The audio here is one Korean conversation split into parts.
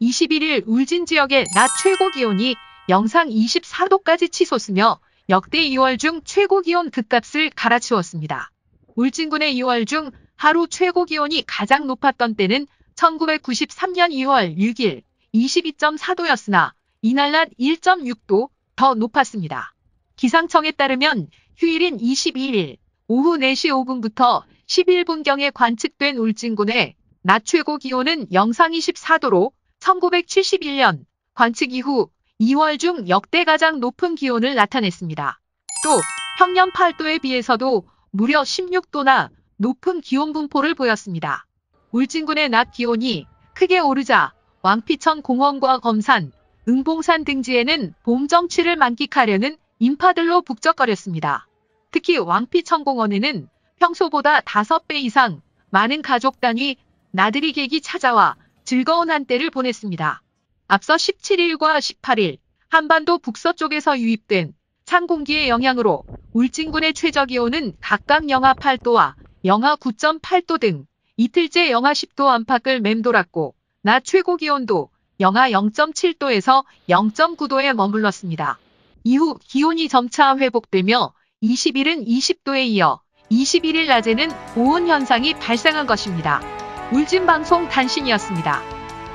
21일 울진 지역의 낮 최고 기온이 영상 24도까지 치솟으며 역대 2월 중 최고 기온 급값을 갈아치웠습니다. 울진군의 2월 중 하루 최고 기온이 가장 높았던 때는 1993년 2월 6일 22.4도였으나 이날 낮 1.6도 더 높았습니다. 기상청에 따르면 휴일인 22일 오후 4시 5분부터 11분경에 관측된 울진군의 낮 최고 기온은 영상 24도로 1971년 관측 이후 2월 중 역대 가장 높은 기온을 나타냈습니다. 또 평년 8도에 비해서도 무려 16도나 높은 기온 분포를 보였습니다. 울진군의 낮 기온이 크게 오르자 왕피천 공원과 검산, 응봉산 등지에는 봄 정취를 만끽하려는 인파들로 북적거렸습니다. 특히 왕피천 공원에는 평소보다 5배 이상 많은 가족 단위 나들이 객이 찾아와 즐거운 한때를 보냈습니다. 앞서 17일과 18일 한반도 북서쪽에서 유입된 찬 공기의 영향으로 울진군의 최저 기온은 각각 영하 8도와 영하 9.8도 등 이틀째 영하 10도 안팎을 맴돌았고 낮 최고 기온도 영하 0.7도에서 0.9도에 머물렀습니다. 이후 기온이 점차 회복되며 20일은 20도에 이어 21일 낮에는 고온 현상이 발생한 것입니다. 울진방송 단신이었습니다.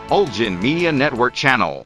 Ulgin Media Network Channel.